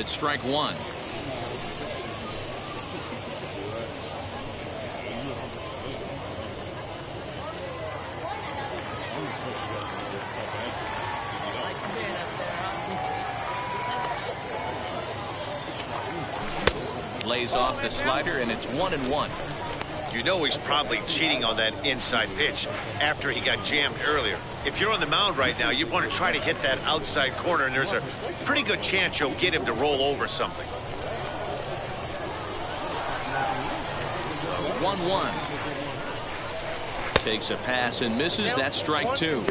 it's strike one. Lays off the slider, and it's one and one. You know he's probably cheating on that inside pitch after he got jammed earlier. If you're on the mound right now, you want to try to hit that outside corner, and there's a pretty good chance you'll get him to roll over something. 1-1. Takes a pass and misses. That's strike two.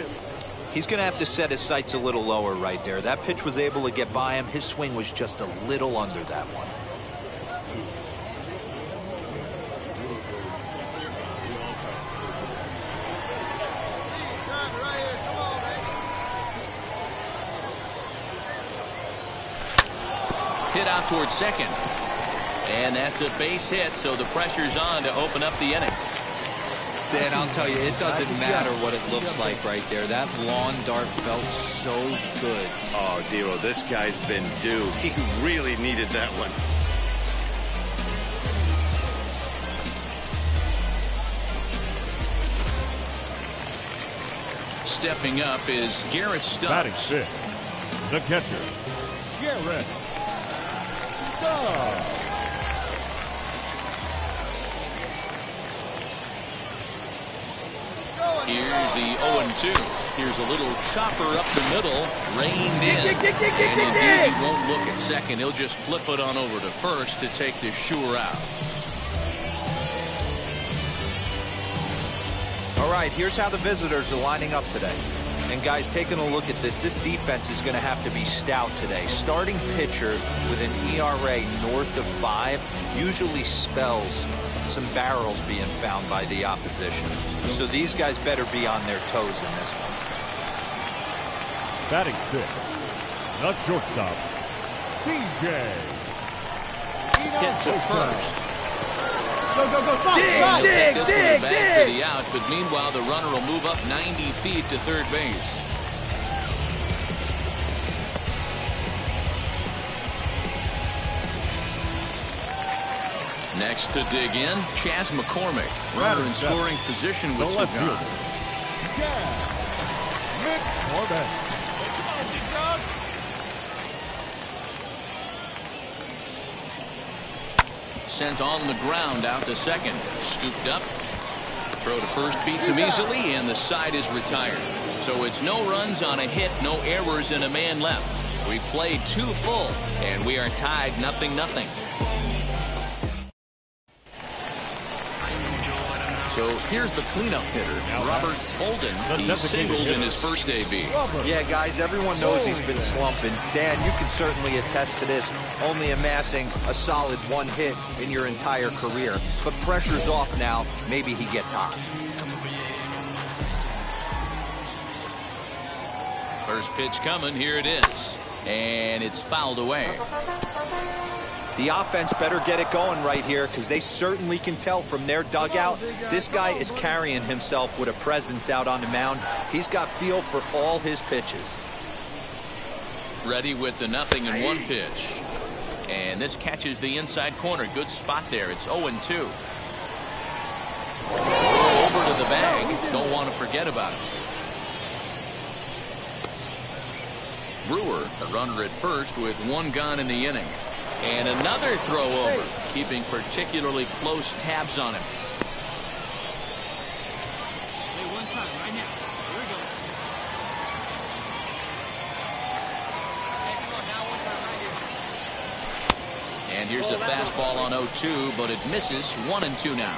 He's going to have to set his sights a little lower right there. That pitch was able to get by him. His swing was just a little under that one. Out towards second. And that's a base hit, so the pressure's on to open up the inning. Dan, I'll tell you, it doesn't matter what it looks like right there. That lawn dart felt so good. Oh, Dero, this guy's been due. He really needed that one. Stepping up is Garrett Stubbs. Batting sixth, the catcher, Garrett Stubbs. Here's the 0-2. Here's a little chopper up the middle, reined in. And indeed, he won't look at second. He'll just flip it on over to first to take the sure out. All right, here's how the visitors are lining up today. And guys, taking a look at this, this defense is going to have to be stout today. Starting pitcher with an ERA north of five usually spells some barrels being found by the opposition. So these guys better be on their toes in this one. Batting six, the shortstop, CJ. Get to first. Go, go, go, stop, Dig, stop. He'll take Dig, this one dig, back for the out, but meanwhile, the runner will move up 90 feet to third base. Next to dig in, Chas McCormick. Runner in scoring position with The left Sagan. fielder, McCormick. Sent on the ground out to second. Scooped up. Throw to first beats him easily, and the side is retired. So it's no runs on a hit, no errors, and a man left. We played two full, and we are tied nothing nothing. So here's the cleanup hitter, Robert Bolden. He singled in his first AB. Yeah, guys, everyone knows he's been slumping. Dan, you can certainly attest to this, only amassing a solid one hit in your entire career. But pressure's off now. Maybe he gets hot. First pitch coming, here it is. And it's fouled away. The offense better get it going right here because they certainly can tell from their dugout this guy is carrying himself with a presence out on the mound. He's got feel for all his pitches. Ready with the nothing and one pitch. And this catches the inside corner. Good spot there. It's 0 2. Over to the bag. Don't want to forget about it. Brewer, the runner at first with one gone in the inning. And another throw over, keeping particularly close tabs on him. And here's a fastball on 0-2, but it misses. One and two now.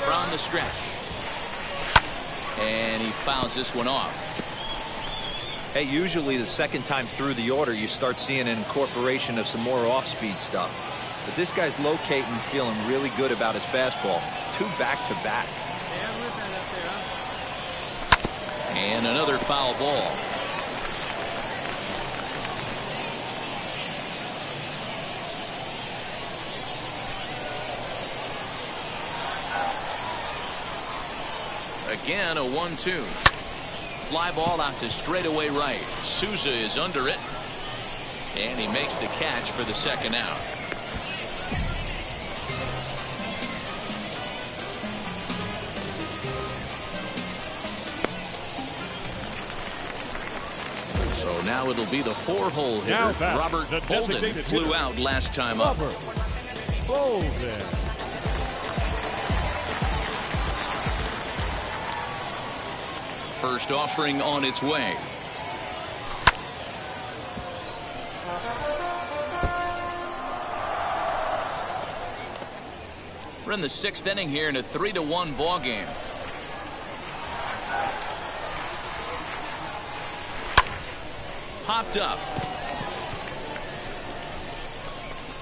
From the stretch. And he fouls this one off. Hey, usually the second time through the order, you start seeing an incorporation of some more off-speed stuff. But this guy's locating, feeling really good about his fastball. Two back-to-back. And another foul ball. Again, a 1-2. Fly ball out to straightaway right. Souza is under it. And he makes the catch for the second out. So now it'll be the four-hole hitter, Robert Bolden, flew out last time up. Robert Bolden. First offering on its way. We're in the sixth inning here in a three to one ball game. Popped up.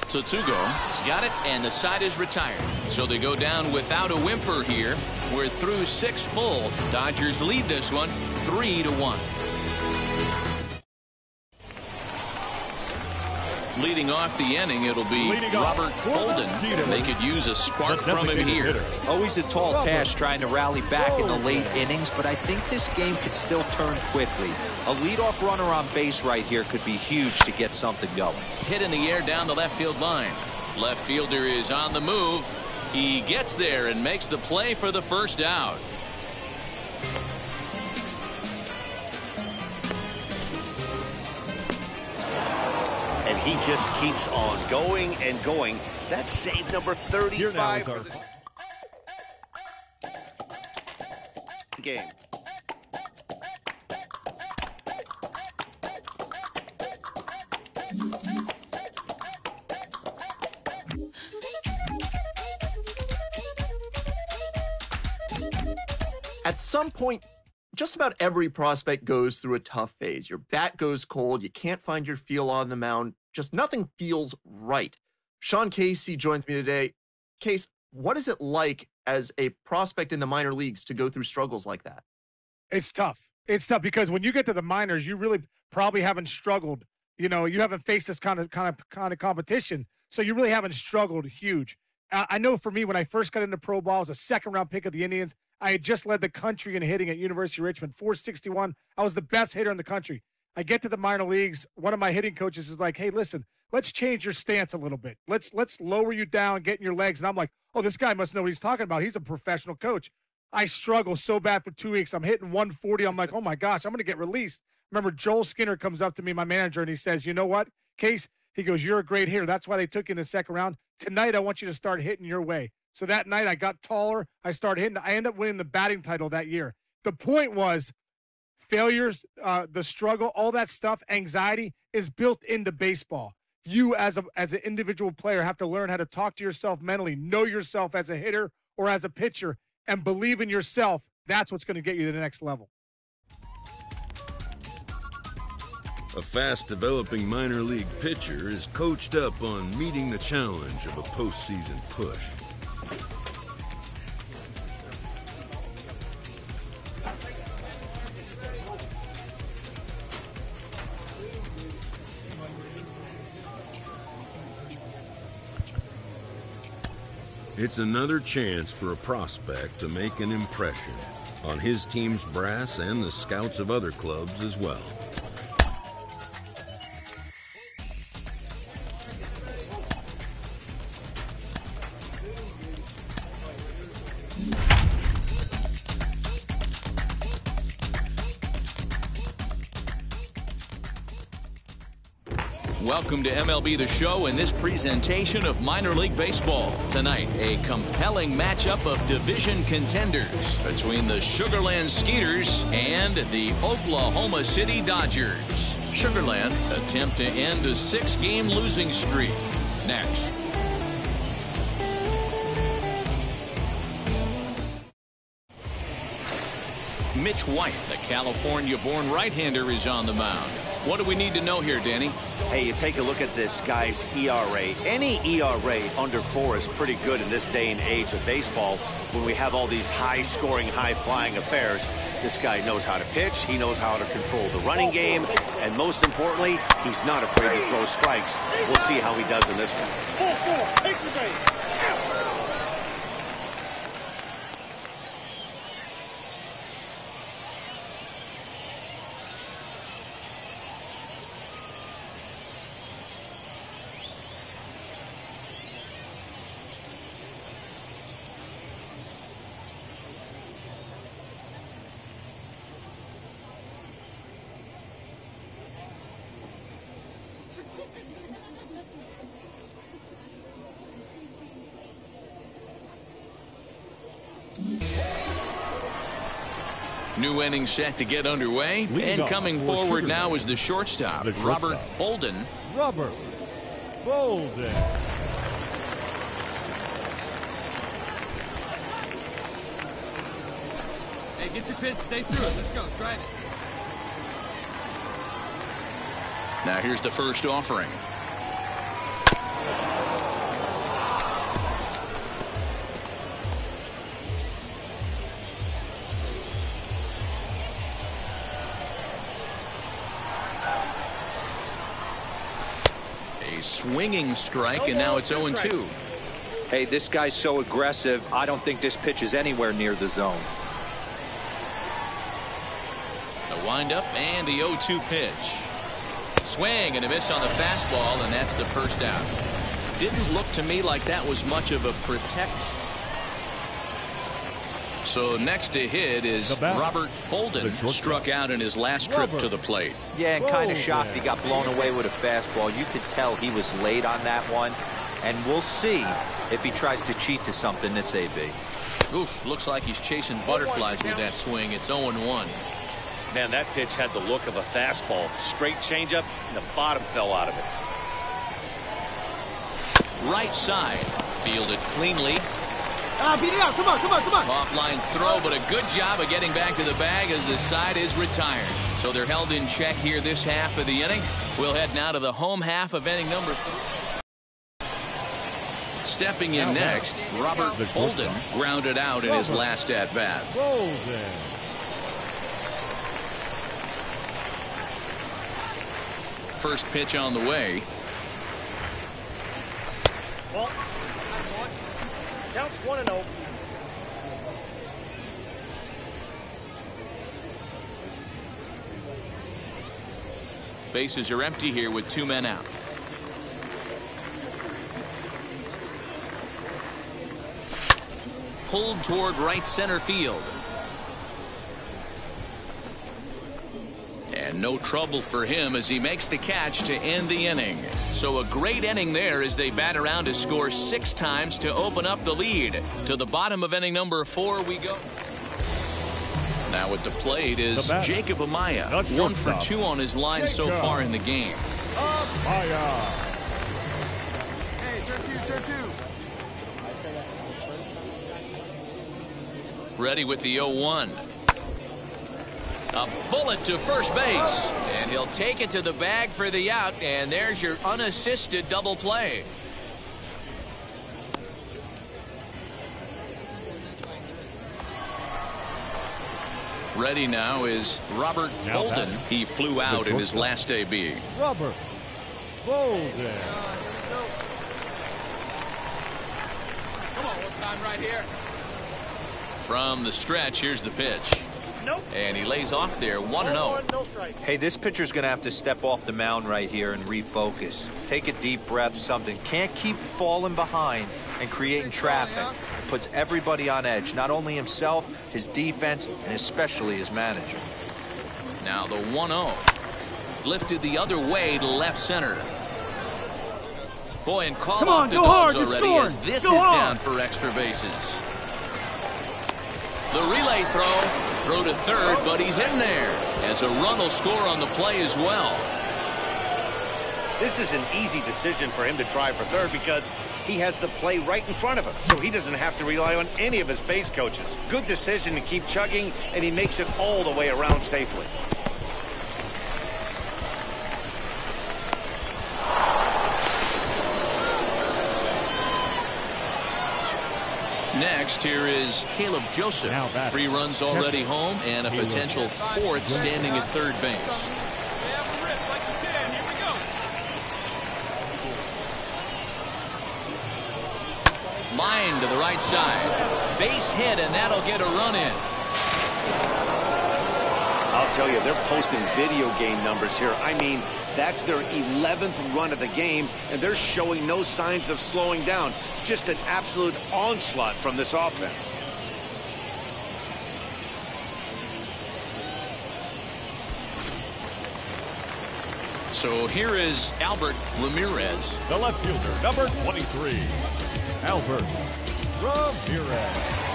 Tsutsugo has got it, and the side is retired. So they go down without a whimper here. We're through six full. Dodgers lead this one three to one. Leading off the inning, it'll be Leading Robert Bolden. They could use a spark from him here. Always a tall task trying to rally back in the late innings, but I think this game could still turn quickly. A leadoff runner on base right here could be huge to get something going. Hit in the air down the left field line. Left fielder is on the move. He gets there and makes the play for the first out. And he just keeps on going and going. That's save number 35 for the game. Some point, just about every prospect goes through a tough phase. Your bat goes cold, you can't find your feel on the mound, just nothing feels right. Sean Casey joins me today. Case, what is it like as a prospect in the minor leagues to go through struggles like that? It's tough. It's tough because when you get to the minors, you really probably haven't struggled. You know, you haven't faced this kind of kind of kind of competition, so you really haven't struggled huge. I know for me, when I first got into pro ball, I was a second round pick of the Indians. I had just led the country in hitting at University of Richmond, 461. I was the best hitter in the country. I get to the minor leagues. One of my hitting coaches is like, "Hey, listen, let's change your stance a little bit. Let's let's lower you down, get in your legs." And I'm like, "Oh, this guy must know what he's talking about. He's a professional coach." I struggle so bad for two weeks. I'm hitting 140. I'm like, "Oh my gosh, I'm going to get released." Remember, Joel Skinner comes up to me, my manager, and he says, "You know what, Case?" He goes, "You're a great hitter. That's why they took you in the second round. Tonight, I want you to start hitting your way." So that night, I got taller. I started hitting. I ended up winning the batting title that year. The point was failures, uh, the struggle, all that stuff, anxiety is built into baseball. You as a as an individual player have to learn how to talk to yourself mentally, know yourself as a hitter or as a pitcher, and believe in yourself. That's what's going to get you to the next level. A fast developing minor league pitcher is coached up on meeting the challenge of a postseason push. It's another chance for a prospect to make an impression on his team's brass and the scouts of other clubs as well. Welcome to MLB The Show and this presentation of minor league baseball. Tonight, a compelling matchup of division contenders between the Sugarland Skeeters and the Oklahoma City Dodgers. Sugarland attempt to end a six-game losing streak. Next. Mitch White, the California-born right-hander, is on the mound. What do we need to know here, Danny? Hey, you take a look at this guy's ERA. Any ERA under four is pretty good in this day and age of baseball when we have all these high-scoring, high-flying affairs. This guy knows how to pitch. He knows how to control the running game. And most importantly, he's not afraid to throw strikes. We'll see how he does in this one. New inning set to get underway. Leading and coming forward Sugar now Bowl. is the shortstop, The Robert. Bolden. Robert Bolden. Hey, get your pitch, stay through it. Let's go, try it. Now here's the first offering. Swinging strike, and now it's 0 2. Hey, this guy's so aggressive. I don't think this pitch is anywhere near the zone. The windup and the 0 2 pitch. Swing and a miss on the fastball, and that's the first out. Didn't look to me like that was much of a protection. So next to hit is Robert Bolden, struck out in his last trip Robert. to the plate. Yeah, and kind of shocked he got blown away with a fastball. You could tell he was late on that one. And we'll see if he tries to cheat to something this AB. Oof, looks like he's chasing butterflies with that swing. It's 0 1. Man, that pitch had the look of a fastball. Straight changeup, and the bottom fell out of it. Right side, fielded cleanly. Ah, beat it out. Come on, come on, come on. Offline throw, but a good job of getting back to the bag as the side is retired. So they're held in check here this half of the inning. We'll head now to the home half of inning number three. Stepping in next, Robert The Bolden grounded out in his last at bat. Bolden. First pitch on the way. Count one and oh. Bases are empty here with two men out. Pulled toward right center field. And no trouble for him as he makes the catch to end the inning. So a great inning there as they bat around to score six times to open up the lead. To the bottom of inning number four we go. Now at the plate is The Jacob Amaya. the One for shortstop, two on his line so far in the game. Maya. Hey, turn two, turn two. Ready with the 0-1. A bullet to first base. And he'll take it to the bag for the out. And there's your unassisted double play. Ready now is Robert Now Bolden. batting. He flew out in his last AB. Robert Bolden. Come on, one time right here. From the stretch, here's the pitch. Nope. And he lays off there 1 0. no. Hey, this pitcher's going to have to step off the mound right here and refocus. Take a deep breath, something. Can't keep falling behind and creating traffic. Puts everybody on edge, not only himself, his defense, and especially his manager. Now the 1 0. Lifted the other way to left center. Boy, and called Come off on, the dogs hard, already as this Go is hard. down for extra bases. The relay throw. Throw to third, but he's in there. As a run will score on the play as well. This is an easy decision for him to try for third because he has the play right in front of him, so he doesn't have to rely on any of his base coaches. Good decision to keep chugging, and he makes it all the way around safely. Next, here is Caleb Joseph. Three runs already home and a potential fourth standing at third base. Line to the right side. Base hit, and that'll get a run in. I'll tell you, they're posting video game numbers here. I mean, that's their 11th run of the game, and they're showing no signs of slowing down. Just an absolute onslaught from this offense. So here is Albert Ramirez. The left fielder, number 23, Albert Ramirez.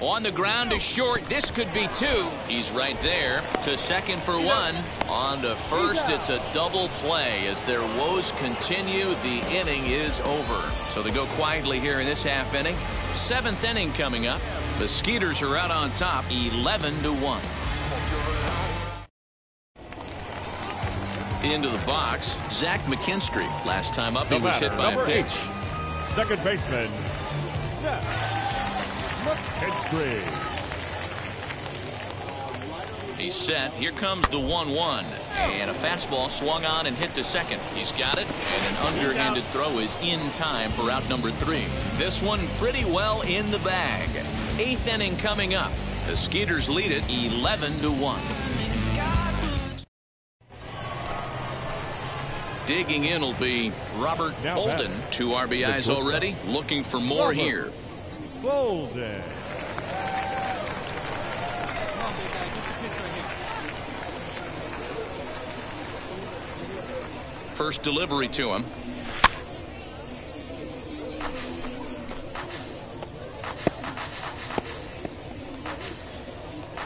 On the ground is short. This could be two. He's right there to second for one. On to first. It's a double play as their woes continue. The inning is over. So they go quietly here in this half inning. Seventh inning coming up. The Skeeters are out on top 11 to 1. Into the box, Zach McKinstry. Last time up, he was hit by a number pitch. eight, Second baseman, Zach He's set. Here comes the 1-1. And a fastball swung on and hit to second. He's got it. And an underhanded throw is in time for out number three. This one pretty well in the bag. Eighth inning coming up. The Skeeters lead it 11 to 1. Digging in will be Robert Now Bolden. Two RBIs already. Looking for more Robert. here. Bolden. First delivery to him.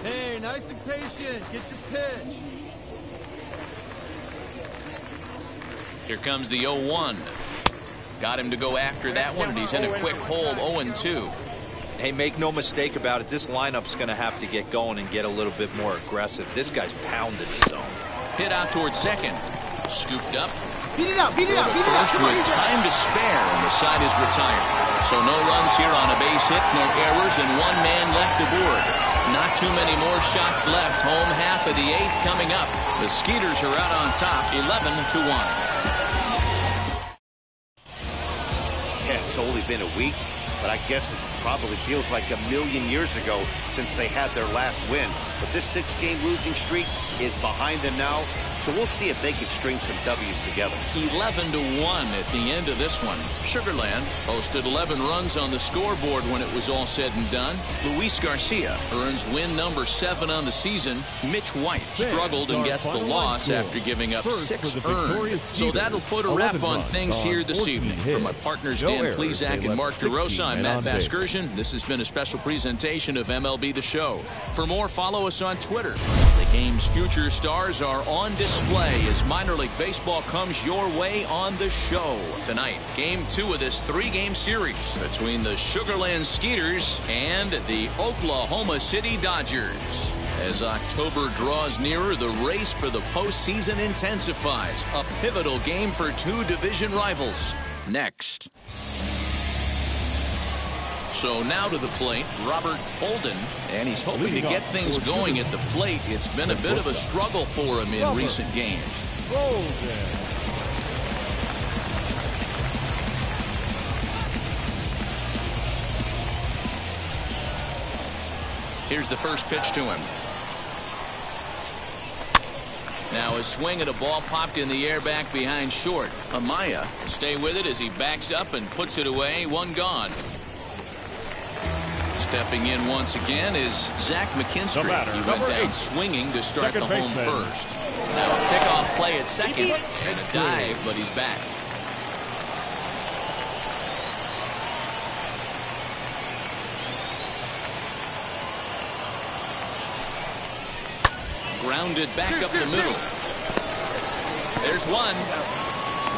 Hey, nice and patient. Get your pitch. Here comes the 0-1. Got him to go after that one, and he's in a quick hold 0-2. Hey, make no mistake about it. This lineup's going to have to get going and get a little bit more aggressive. This guy's pounding his zone. Hit out towards second. Scooped up. Beat it out, beat it Go out, to beat it out. first Come on, with time to spare, and the side is retired. So no runs here on a base hit, no errors, and one man left aboard. Not too many more shots left. Home half of the eighth coming up. The Skeeters are out on top, 11 to 1. Yeah, it's only been a week, but I guess it probably feels like a million years ago since they had their last win. But this six-game losing streak is behind them now, so we'll see if they can string some W's together. 11 to 1 at the end of this one. Sugarland posted 11 runs on the scoreboard when it was all said and done. Luis Garcia earns win number 7 on the season. Mitch White struggled and gets the loss after giving up 6 for earned. So that'll put a wrap on things here this evening. hits. For my partners Dan errors. Plesac and Mark 16 DeRosa, I'm Matt on This has been a special presentation of MLB The Show. For more, follow us on Twitter. The game's future stars are on display as minor league baseball comes your way on the show tonight. Game two of this three-game series between the Sugarland Skeeters and the Oklahoma City Dodgers. As October draws nearer, the race for the postseason intensifies. A pivotal game for two division rivals. Next. So now to the plate, Robert Bolden, and he's hoping to get things going at the plate. It's been a bit of a struggle for him in recent games. Bolden. Here's the first pitch to him. Now a swing at a ball popped in the air back behind short. Amaya stay with it as he backs up and puts it away. One gone. Stepping in once again is Zach McKinstry. The batter, he went number down eight. swinging to start Second the home baseman. first. Now a pickoff play at second and a dive, but he's back. Grounded back up the middle. There's one.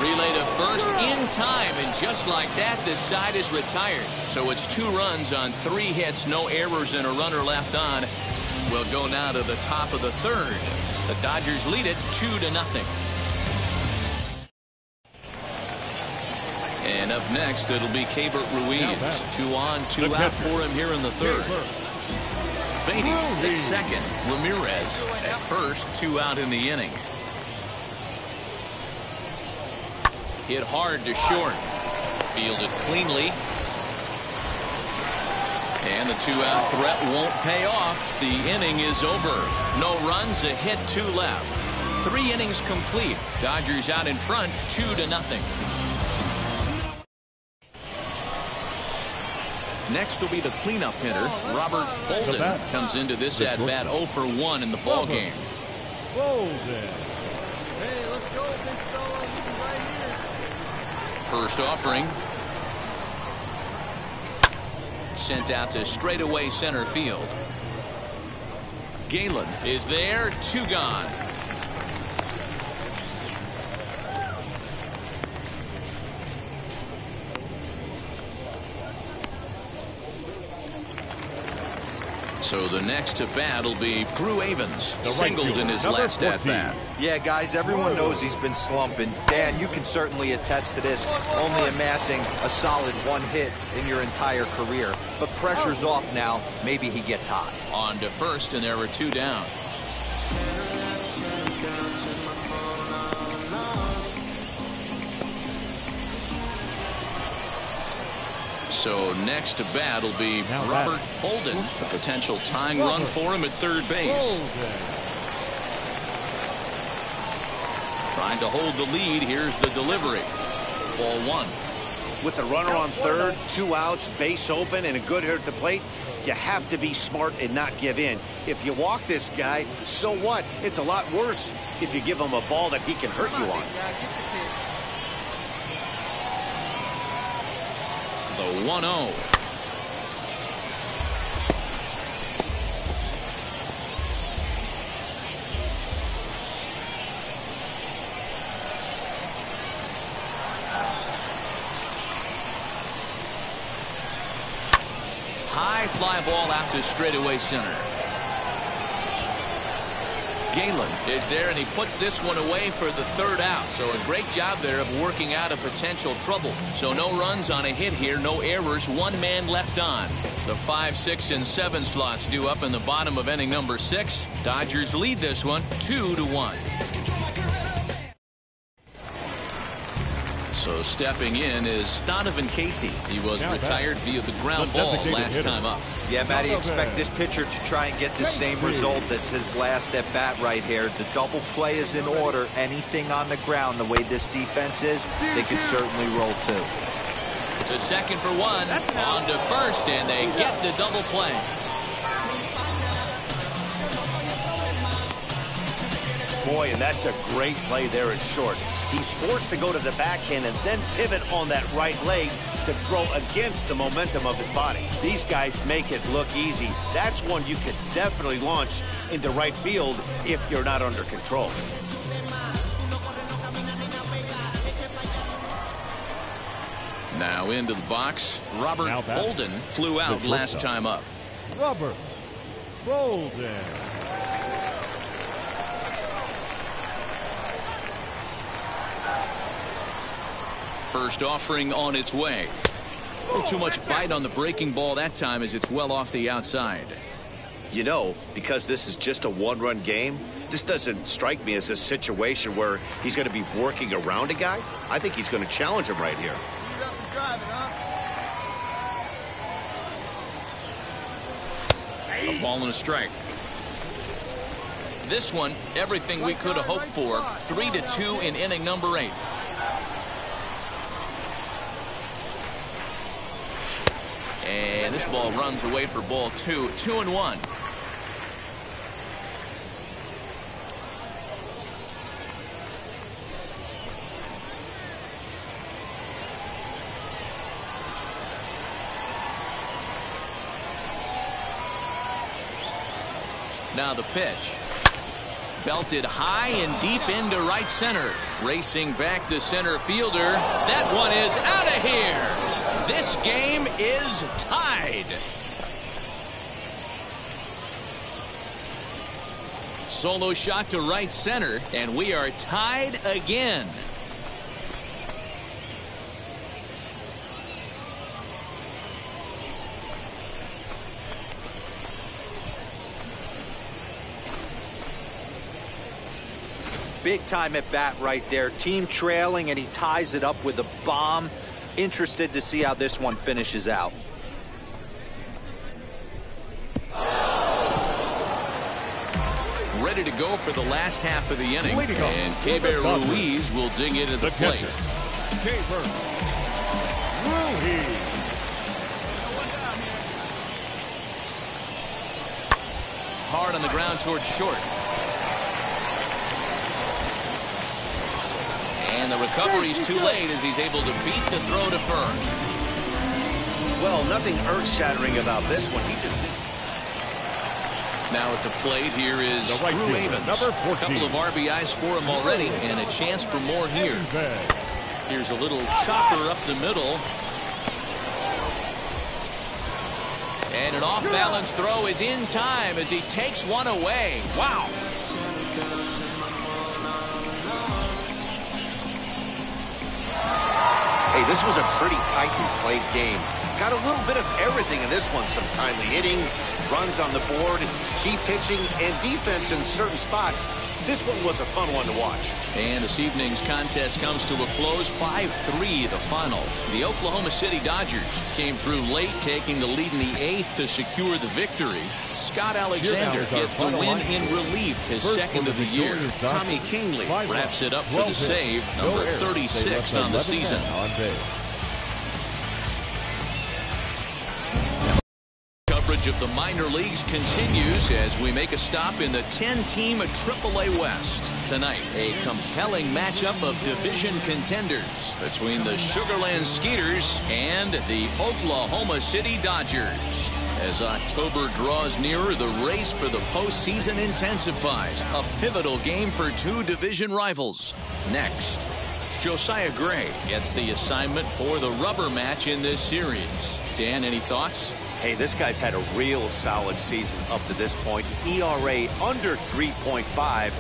Relay to first in time, and just like that, this side is retired. So it's two runs on three hits, no errors, and a runner left on. We'll go now to the top of the third. The Dodgers lead it two to nothing. And up next, it'll be Keibert Ruiz. Two on, two out for him here in the third. Beatty at second. Ramirez at first. Two out in the inning. Hit hard to short. Fielded cleanly. And the two-out threat won't pay off. The inning is over. No runs, a hit, two left. Three innings complete. Dodgers out in front, two to nothing. Next will be the cleanup hitter, Robert Bolden. Comes into this at bat 0 for 1 in the ball Robert. game. Bolden. Hey, let's go, big fella. Right here. First offering. sent out to straightaway center field. Galen is there, two gone. So the next to bat will be Drew Avans, singled in his last at bat. Yeah, guys, everyone knows he's been slumping. Dan, you can certainly attest to this, only amassing a solid one hit in your entire career. But pressure's oh. off now. Maybe he gets hot. On to first, and there were two down. So next to bat will be Now Robert batting. Bolden. A potential tying run for him at third base. Trying to hold the lead. Here's the delivery. Ball one. With the runner on third, two outs, base open, and a good hit at the plate, you have to be smart and not give in. If you walk this guy, so what? It's a lot worse if you give him a ball that he can hurt you on. The 1 0. High fly ball out to straightaway center. Galen is there and he puts this one away for the third out. So a great job there of working out a potential trouble. So no runs on a hit here, no errors, one man left on. The five, six, and seven slots due up in the bottom of inning number six. Dodgers lead this one two to one. Stepping in is Donovan Casey. He was Now retired via the ground ball last hitter. time up. Yeah, Matty, expect this pitcher to try and get the same result as his last at bat right here. The double play is in order. Anything on the ground, the way this defense is, they could certainly roll two. To second for one, on to first, and they get the double play. Boy, and that's a great play there at short. He's forced to go to the backhand and then pivot on that right leg to throw against the momentum of his body. These guys make it look easy. That's one you could definitely launch into right field if you're not under control. Now into the box, Robert Now batting. Bolden flew out last time up. Robert Bolden. First offering on its way. Too much bite on the breaking ball that time as it's well off the outside. You know, because this is just a one-run game, this doesn't strike me as a situation where he's going to be working around a guy. I think he's going to challenge him right here. A ball and a strike. This one, everything we could have hoped for. Three to two in inning number eight. This ball runs away for ball two. Two and one. Now the pitch. Belted high and deep into right center. Racing back the center fielder. That one is out of here. This game is tied. Solo shot to right center, and we are tied again. Big time at bat right there. Team trailing, and he ties it up with a bomb. Interested to see how this one finishes out. Ready to go for the last half of the inning. And for the Keibert Ruiz will dig into the The plate. catcher. Keibert Ruiz. Hard on the ground towards short. And the recovery's too late as he's able to beat the throw to first. well. Nothing earth-shattering about this one. He just did Now at the plate here is The right Drew fielder, Avans. number A couple of RBIs for him already and a chance for more here. Here's a little chopper up the middle. And an off-balance throw is in time as he takes one away. Wow. This was a pretty tightly played game. Got a little bit of everything in this one. Some timely hitting, runs on the board, key pitching, and defense in certain spots. This one was a fun one to watch. And this evening's contest comes to a close 5-3 the final. The Oklahoma City Dodgers came through late taking the lead in the eighth to secure the victory. Scott Alexander gets the win lineup. in relief his First second of the the year. Tommy Kingley wraps it up for 12 the save, number 36 on the 11 season. Coverage of the minor leagues continues as we make a stop in the 10-team AAA West. Tonight, a compelling matchup of division contenders between the Sugarland Skeeters and the Oklahoma City Dodgers. As October draws nearer, the race for the postseason intensifies. A pivotal game for two division rivals. Next, Josiah Gray gets the assignment for the rubber match in this series. Dan, any thoughts? Hey, this guy's had a real solid season up to this point. ERA under 3.5,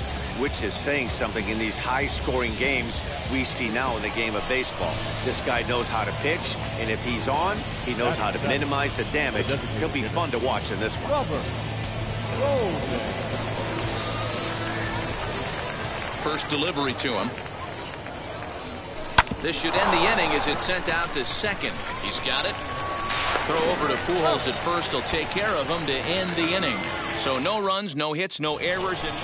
which is saying something in these high-scoring games we see now in the game of baseball. This guy knows how to pitch, and if he's on, he knows how to minimize the damage. He'll be fun to watch in this one. First delivery to him. This should end the inning as it's sent out to second. He's got it. Throw over to Pujols at first. He'll take care of him to end the inning. So no runs, no hits, no errors. And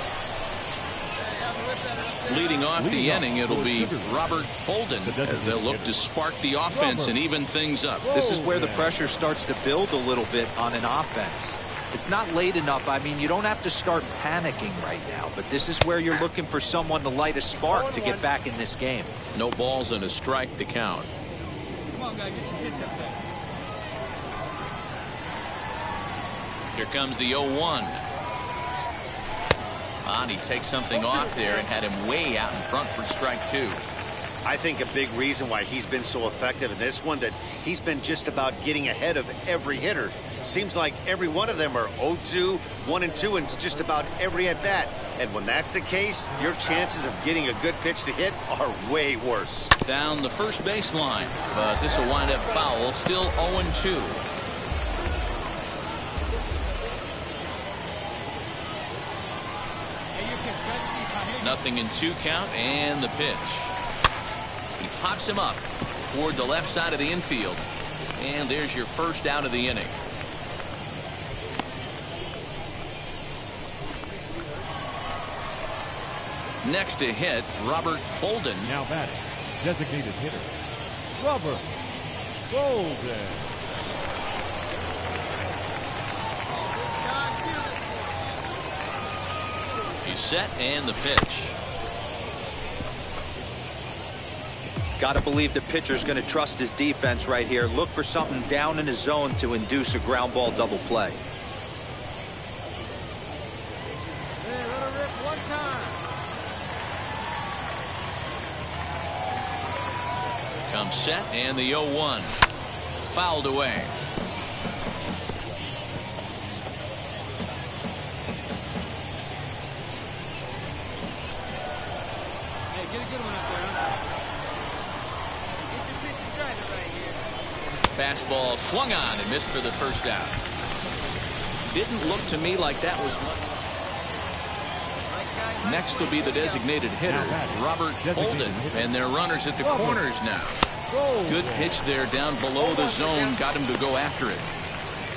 leading off the Leading off inning, it'll be Robert Bolden as they'll look to spark the offense and even things up. This is where the pressure starts to build a little bit on an offense. It's not late enough. I mean, you don't have to start panicking right now, but this is where you're looking for someone to light a spark to get back in this game. No balls and a strike to count. Come on, guy, get your pitch up there. Here comes the 0-1. On, he takes something off there and had him way out in front for strike two. I think a big reason why he's been so effective in this one that he's been just about getting ahead of every hitter. Seems like every one of them are 0-2, 1 and 2 and just about every at bat. And when that's the case, your chances of getting a good pitch to hit are way worse. Down the first baseline, but this will wind up foul, still 0 2. Nothing in two count and the pitch. He pops him up toward the left side of the infield. And there's your first out of the inning. Next to hit, Robert Bolden. Now batting. Designated hitter. Rubber. Rosen. He's set and the pitch. Got to believe the pitcher's going to trust his defense right here. Look for something down in his zone to induce a ground ball double play. Hey, let her rip one time. Comes set and the 0-1. Fouled away. Fastball swung on and missed for the first out. Didn't look to me like that was much. Right guy, right Next will be the designated hitter, Robert Bolden, and their runners at the corners now. Good pitch there down below the zone, got him to go after it.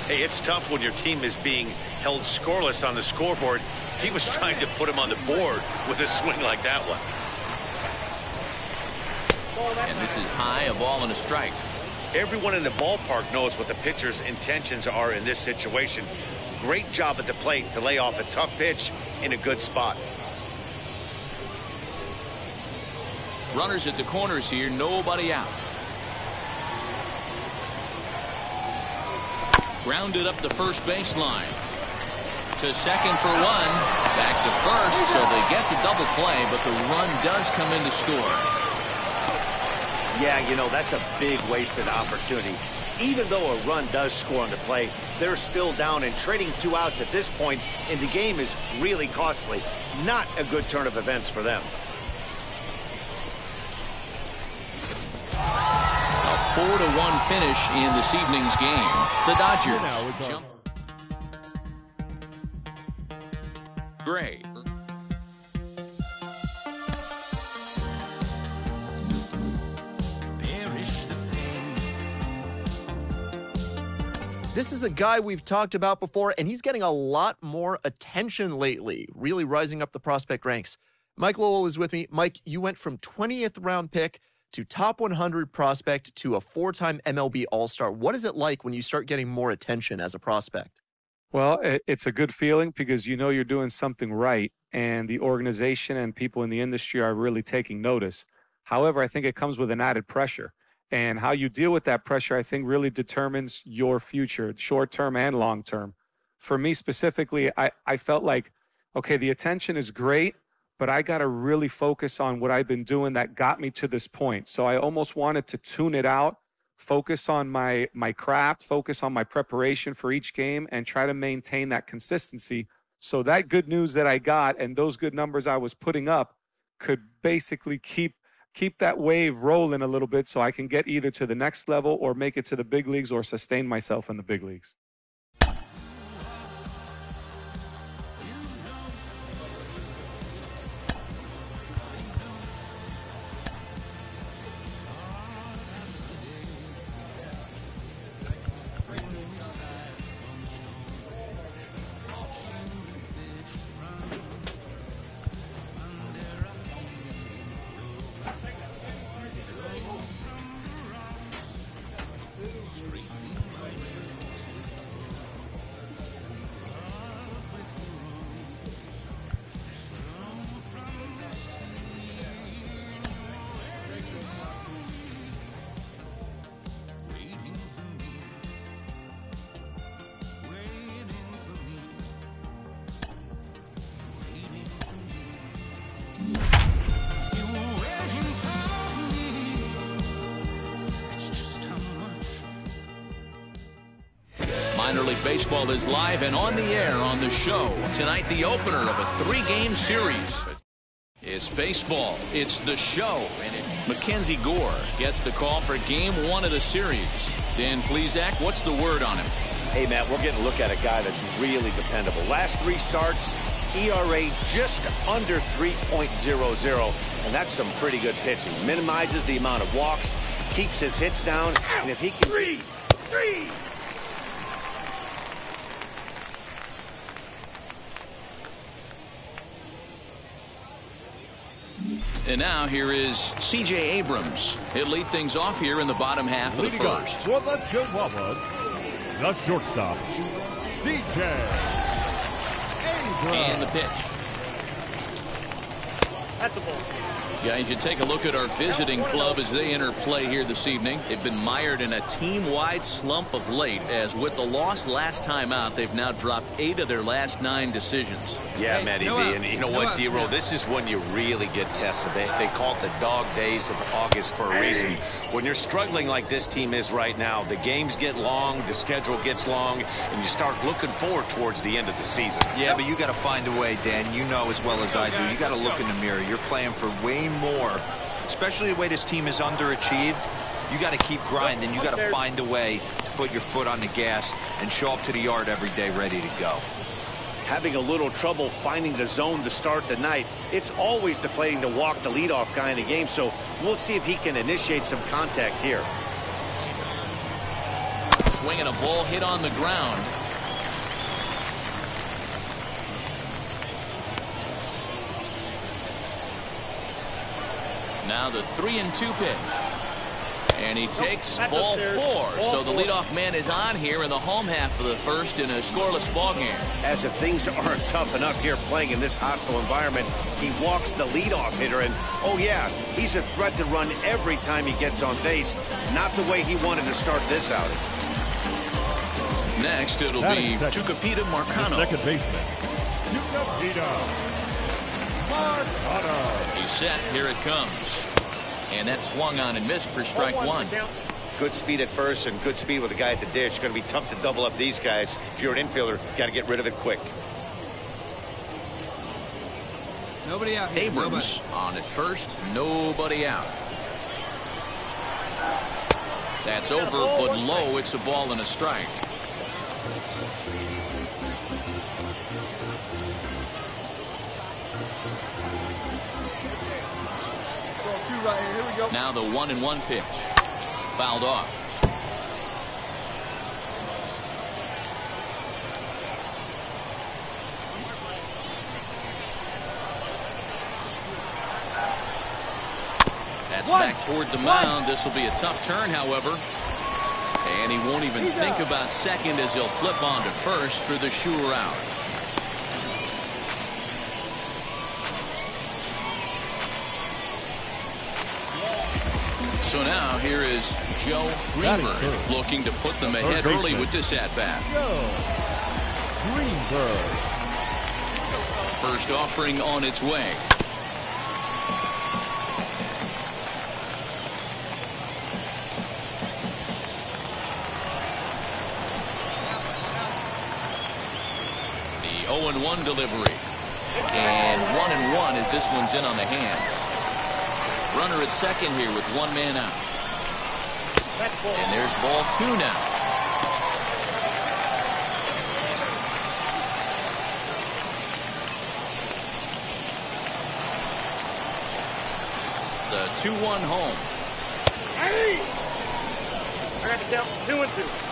Hey, it's tough when your team is being held scoreless on the scoreboard. He was trying to put him on the board with a swing like that one. And this is high, a ball and a strike. Everyone in the ballpark knows what the pitcher's intentions are in this situation. Great job at the plate to lay off a tough pitch in a good spot. Runners at the corners here, nobody out. Grounded up the first baseline. To second for one. Back to first, so they get the double play, but the run does come in to score. Yeah, you know, that's a big wasted opportunity. Even though a run does score on the play, they're still down, and trading two outs at this point in the game is really costly. Not a good turn of events for them. A 4 to one finish in this evening's game. The Dodgers jump. Gray. This is a guy we've talked about before, and he's getting a lot more attention lately, really rising up the prospect ranks. Mike Lowell is with me. Mike, you went from 20th round pick to top 100 prospect to a four time MLB All Star. What is it like when you start getting more attention as a prospect? Well, it's a good feeling because you know you're doing something right, and the organization and people in the industry are really taking notice. However, I think it comes with an added pressure. And how you deal with that pressure, I think, really determines your future, short term and long term. For me specifically, I, I felt like, okay, the attention is great, but I got to really focus on what I've been doing that got me to this point. So I almost wanted to tune it out, focus on my my craft, focus on my preparation for each game, and try to maintain that consistency. So that good news that I got and those good numbers I was putting up could basically keep keep that wave rolling a little bit so I can get either to the next level or make it to the big leagues or sustain myself in the big leagues. Baseball is live and on the air on the show. Tonight, the opener of a three-game series. It's baseball. It's the show. And it, Mackenzie Gore gets the call for game one of the series. Dan Plesac, what's the word on him? Hey, Matt, we're getting a look at a guy that's really dependable. Last three starts, ERA just under 3.00, and that's some pretty good pitching. Minimizes the amount of walks, keeps his hits down, and if he can... Three! Three! And now here is C.J. Abrams. He'll lead things off here in the bottom half of the Leading first. For the Chihuahuas, the shortstop, C.J. Abrams. And the pitch. At the ball. Guys, you take a look at our visiting club as they enter play here this evening. They've been mired in a team-wide slump of late, as with the loss last time out, they've now dropped eight of their last nine decisions. Yeah, Hey, Matty no V. outs. And you know No what, D-Roll? yeah. This is when you really get tested. They, they call it the dog days of August for a reason. When you're struggling like this team is right now, the games get long, the schedule gets long, and you start looking forward towards the end of the season. Yeah, but you got to find a way, Dan. You know as well as I do. You got to look in the mirror. You're playing for way more, especially the way this team is underachieved. You got to keep grinding. You got to find a way to put your foot on the gas and show up to the yard every day ready to go. having a little trouble finding the zone to start the night. It's always deflating to walk the leadoff guy in the game, so we'll see if he can initiate some contact here. Swinging a ball hit on the ground. Now the three and two pitch. And he takes that's ball four. Ball So the leadoff man is on here in the home half of the first in a scoreless ball game. As if things aren't tough enough here playing in this hostile environment, he walks the leadoff hitter, and oh yeah, he's a threat to run every time he gets on base. Not the way he wanted to start this outing. Next, it'll be Tucupita Marcano. Second baseman, Tucupita Marcano. He's set. Here it comes. And that swung on and missed for strike one. Good speed at first and good speed with the guy at the dish. Going to be tough to double up these guys. If you're an infielder, got to get rid of it quick. Nobody out here. Abrams on at first. Nobody out. That's over, but low. It's a ball and a strike. Right here. Here we go. Now the one and one pitch. Fouled off. That's back toward the mound. This will be a tough turn, however. And he won't even think about second as he'll flip on to first for the sure out. Is Joe Greenberg looking to put them ahead early with this at bat. Joe Greenberg. First offering on its way. The 0-1 delivery. And 1 and 1 as this one's in on the hands. Runner at second here with one man out. And there's ball two now. The 2-1 home. I got to count two and two.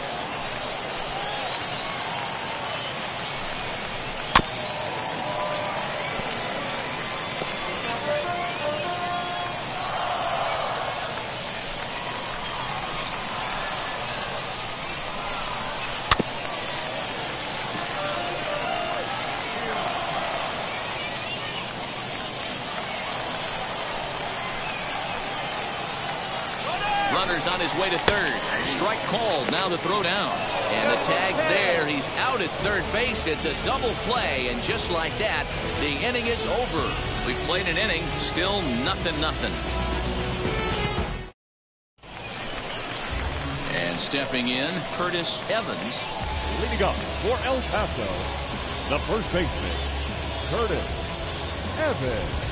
It's a double play. And just like that, the inning is over. We've played an inning. Still nothing, nothing. And stepping in, Curtis Evans. Leading up for El Paso, the first baseman, Curtis Evans.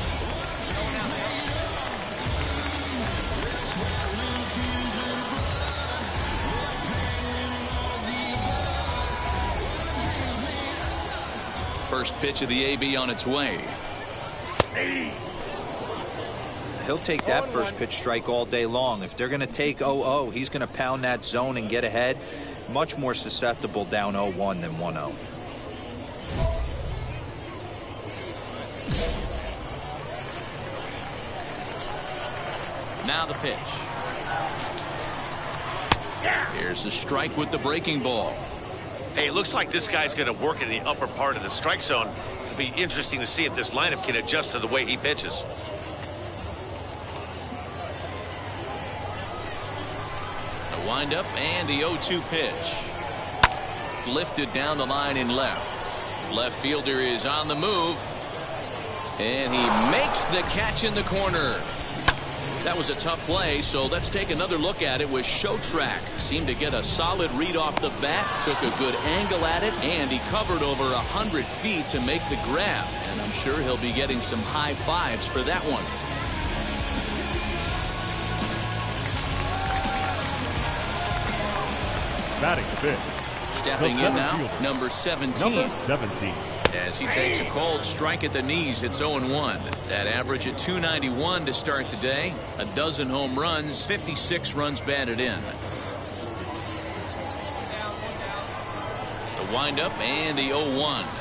First pitch of the AB on its way. He'll take that first pitch strike all day long. If they're going to take 0-0, he's going to pound that zone and get ahead. Much more susceptible down 0-1 than oh. 1-0. Now the pitch. Here's the strike with the breaking ball. Hey, it looks like this guy's going to work in the upper part of the strike zone. It'll be interesting to see if this lineup can adjust to the way he pitches. The windup and the 0-2 pitch. Lifted down the line in left. Left fielder is on the move. And he makes the catch in the corner. That was a tough play, so let's take another look at it with Show Track. Seemed to get a solid read off the bat, took a good angle at it, and he covered over 100 feet to make the grab. And I'm sure he'll be getting some high fives for that one. Batting fifth, Stepping in now, number 17. number 17. As he takes a cold strike at the knees, it's 0-1. That average at 291 to start the day. A dozen home runs, 56 runs batted in. The windup and the 0-1.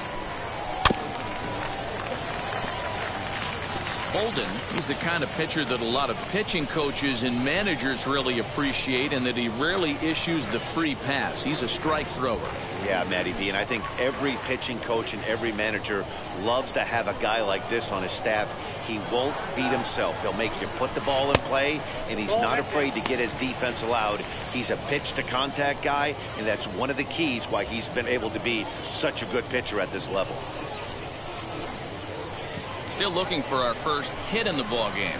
Holden, he's the kind of pitcher that a lot of pitching coaches and managers really appreciate and that he rarely issues the free pass. He's a strike thrower. Yeah, Matty V, and I think every pitching coach and every manager loves to have a guy like this on his staff. He won't beat himself. He'll make you put the ball in play, and he's not afraid to get his defense allowed. He's a pitch-to-contact guy, and that's one of the keys why he's been able to be such a good pitcher at this level. Still looking for our first hit in the ball game.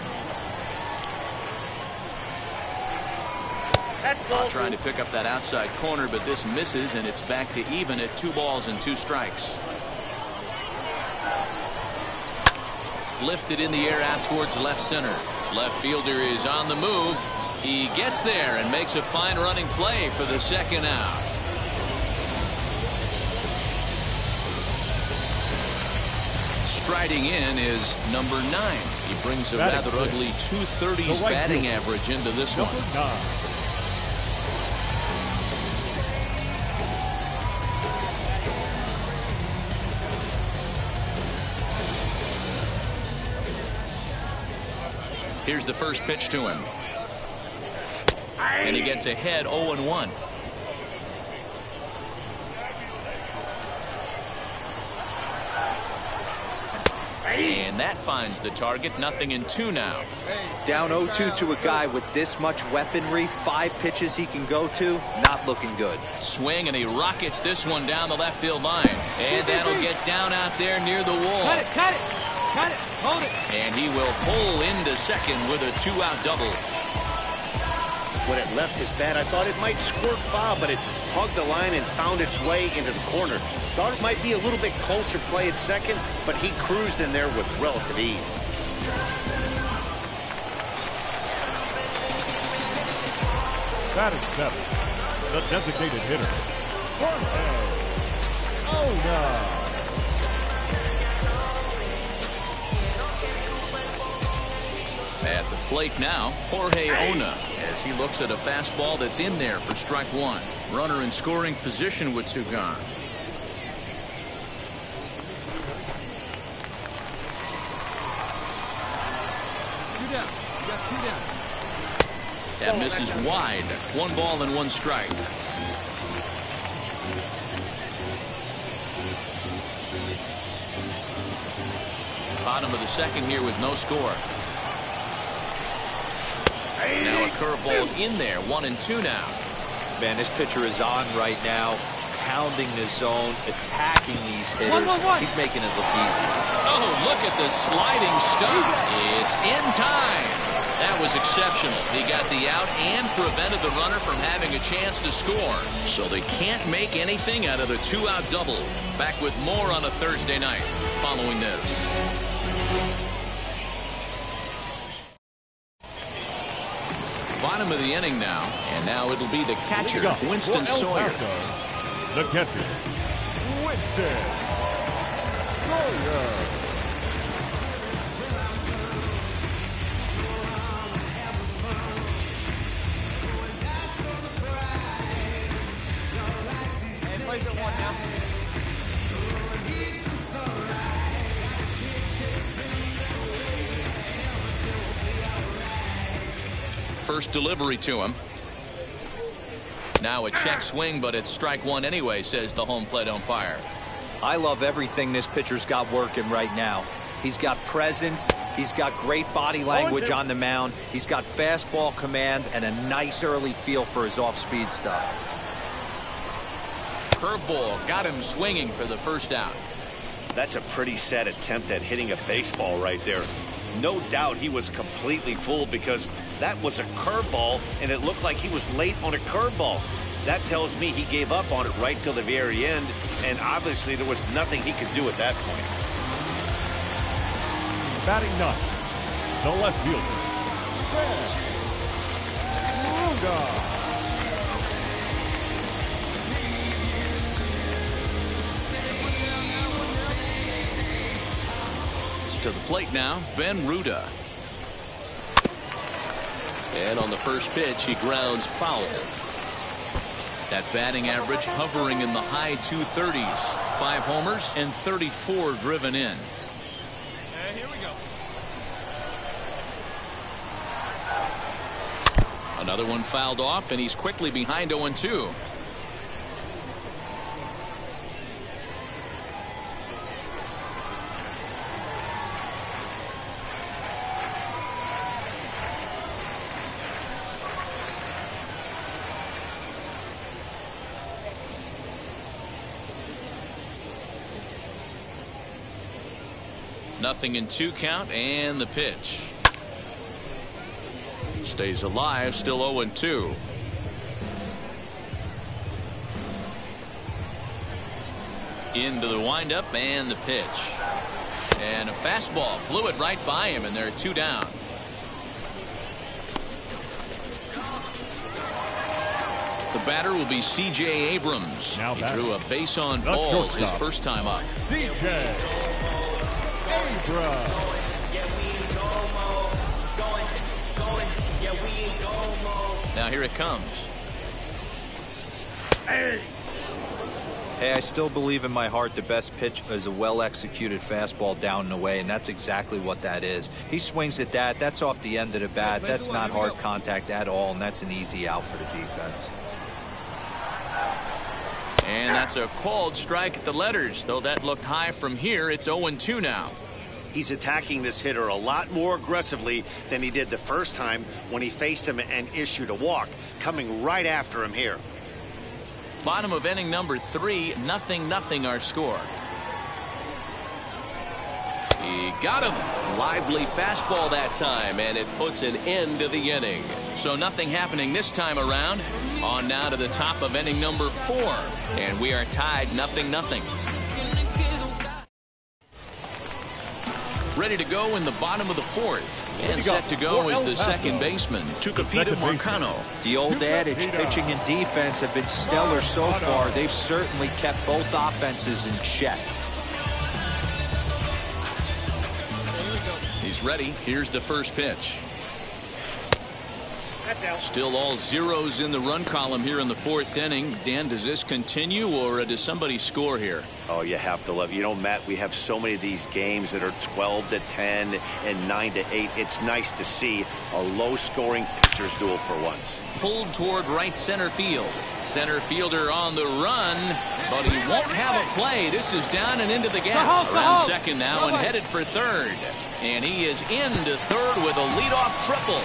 Uh, trying to pick up that outside corner, but this misses, and it's back to even at two balls and two strikes. Lifted in the air out towards left center. Left fielder is on the move. He gets there and makes a fine running play for the second out. Striding in is number nine. He brings a rather ugly 230s batting average into this one. Here's the first pitch to him. And he gets ahead 0 that finds the target. Nothing in two now. Down 0-2 to a guy with this much weaponry, five pitches he can go to, not looking good. Swing, and he rockets this one down the left field line. And that'll get down out there near the wall. Cut it, cut it, cut it, hold it. And he will pull into second with a two-out double. When it left his bat, I thought it might squirt foul, but it hugged the line and found its way into the corner. Thought it might be a little bit closer play at second, but he cruised in there with relative ease. That is seven, the designated hitter, Jorge Ona. Oh, at the plate now, Jorge Ona, as he looks at a fastball that's in there for strike one. Runner in scoring position with two gone. Two down. You got two down. That misses wide. One ball and one strike. Bottom of the second here with no score. Now a curveball's in there. One and two now. Man, this pitcher is on right now, pounding the zone, attacking these hitters. One, one, one. He's making it look easy. Oh, look at the sliding stop. It's in time. That was exceptional. He got the out and prevented the runner from having a chance to score. So they can't make anything out of the two-out double. Back with more on a Thursday night following this. Bottom of the inning now, and now it'll be the catcher, Winston Sawyer. Paso, the catcher, Winston Sawyer. Delivery to him. Now a check swing, but it's strike one anyway, says the home plate umpire. I love everything this pitcher's got working right now. He's got presence. He's got great body language on the mound. He's got fastball command and a nice early feel for his off-speed stuff. Curveball got him swinging for the first out. That's a pretty sad attempt at hitting a baseball right there. No doubt he was completely fooled because that was a curveball and it looked like he was late on a curveball. That tells me he gave up on it right till the very end and obviously there was nothing he could do at that point. Batting ninth, the left fielder, Ben Ruta. To the plate now, Ben Ruta. And on the first pitch, he grounds foul. That batting average hovering in the high 230s. Five homers and 34 driven in. And here we go. Another one fouled off, and he's quickly behind 0-2. Nothing in two count and the pitch. Stays alive, still 0 and 2. Into the windup and the pitch. And a fastball blew it right by him, and there are two down. The batter will be C.J. Abrams. Now he drew a base on balls his first time up. CJ Abrams. Now here it comes. Hey! Hey, I still believe in my heart the best pitch is a well executed fastball down and away, and that's exactly what that is. He swings at that. That's off the end of the bat. That's not hard contact at all, and that's an easy out for the defense. And that's a called strike at the letters. Though that looked high from here, it's 0-2 now. He's attacking this hitter a lot more aggressively than he did the first time when he faced him and issued a walk, coming right after him here. Bottom of inning number three, nothing, nothing our score. He got him. Lively fastball that time, and it puts an end to the inning. So nothing happening this time around. On now to the top of inning number four, and we are tied nothing, nothing. Ready to go in the bottom of the fourth, and set to go is the second baseman, Tucupita Marcano. The old adage, pitching and defense have been stellar so far. They've certainly kept both offenses in check. He's ready. Here's the first pitch. Still all zeros in the run column here in the fourth inning. Dan, does this continue or does somebody score here? Oh, you have to love. You know, Matt, we have so many of these games that are 12 to 10 and 9 to 8. It's nice to see a low-scoring pitcher's duel for once. Pulled toward right center field. Center fielder on the run, but he won't have a play. This is down and into the gap. Around second now and headed for third. And he is into third with a leadoff triple.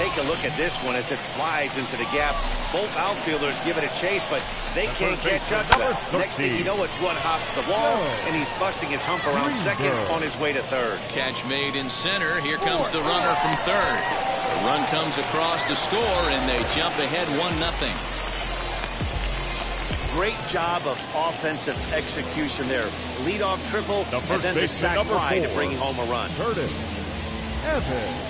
You take a look at this one as it flies into the gap. Both outfielders give it a chase, but they can't catch up to it. Next thing you know it, one hops the wall, No. and he's busting his hump around second Greenberg. on his way to third. Catch made in center. Here comes the runner from third. The run comes across to score, and they jump ahead 1 nothing. Great job of offensive execution there. Lead off triple, The and first then the baseman, sac number fly to bring home a run. Curtis Evans.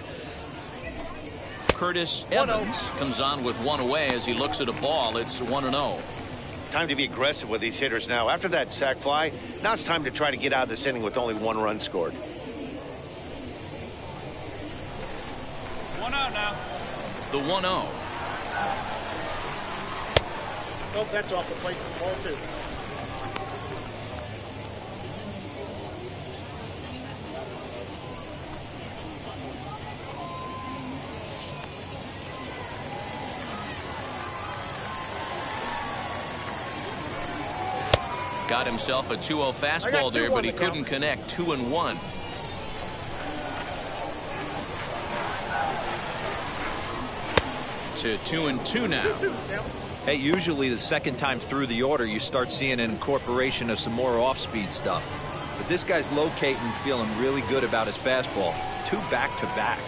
Curtis oh. Evans comes on with one away as he looks at a ball. It's 1 0. Time to be aggressive with these hitters now. After that sac fly, now it's time to try to get out of this inning with only one run scored. One out now. The 1 0. Nope, that's off the plate. Ball two. Got himself a 2 0 fastball there, but he couldn't connect 2 and 1. To 2 and 2 now. Hey, usually the second time through the order, you start seeing an incorporation of some more off-speed stuff. But this guy's locating, feeling really good about his fastball. Two back-to-back.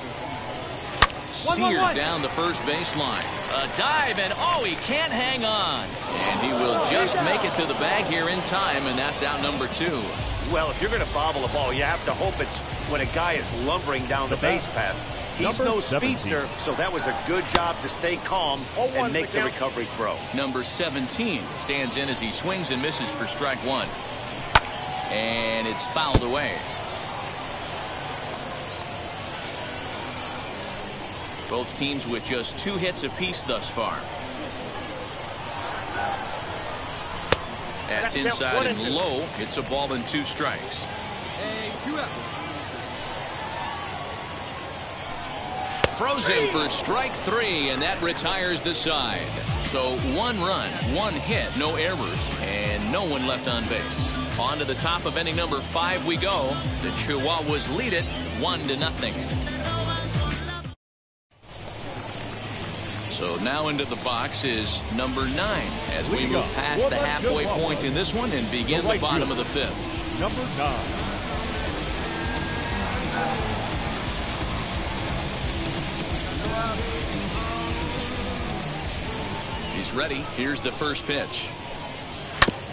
Seared down the first baseline. A dive, and oh, he can't hang on. And he will just make it to the bag here in time, and that's out number two. Well, if you're going to bobble a ball, you have to hope it's when a guy is lumbering down the base pass. He's Number no 17. speedster, so that was a good job to stay calm oh, and make the recovery throw. Number 17 stands in as he swings and misses for strike one. And it's fouled away. Both teams with just two hits apiece thus far. That's inside and low. It's a ball and two strikes. Hey, two out. Frozen for strike three, and that retires the side. So one run, one hit, no errors, and no one left on base. On to the top of inning number five we go. The Chihuahuas lead it one to nothing. So now into the box is number nine as we move past the halfway point in this one and begin The the bottom of the fifth. Number nine. He's ready. Here's the first pitch.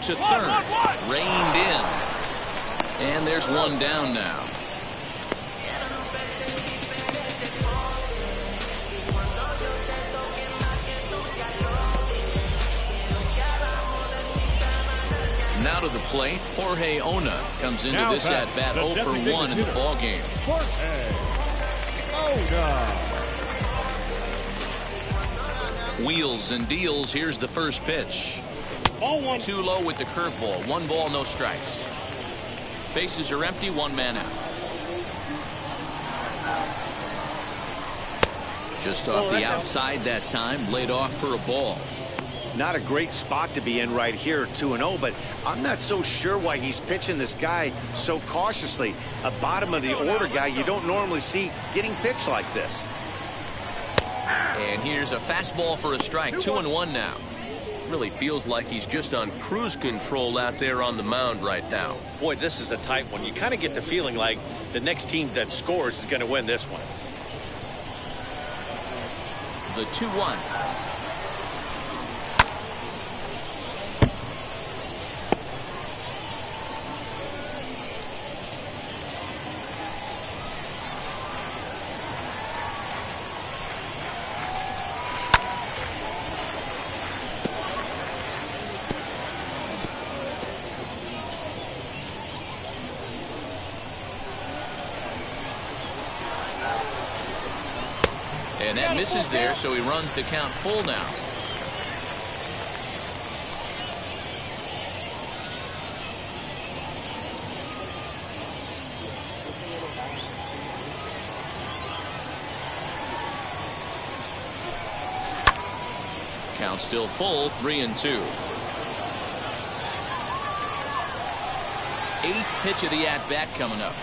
To third. Reined in. And there's one down now. Now to the plate, Jorge Ona comes into Now this at bat the 0 for designated 1 in the ball game. Jorge Ona. Wheels and deals. Here's the first pitch. Ball one. Too low with the curveball. One ball, no strikes. Bases are empty. One man out. Just off oh, the outside that time. Laid off for a ball. Not a great spot to be in right here, 2-0, but I'm not so sure why he's pitching this guy so cautiously. A bottom of the order guy you don't normally see getting pitched like this. And here's a fastball for a strike. Two and one now. Really feels like he's just on cruise control out there on the mound right now. Boy, this is a tight one. You kind of get the feeling like the next team that scores is going to win this one. The 2 misses there, so he runs the count full now. Count still full, three and two. Eighth pitch of the at-bat coming up.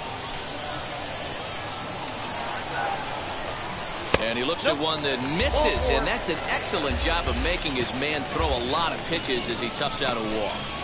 And he looks at one that misses, and that's an excellent job of making his man throw a lot of pitches as he toughs out a walk.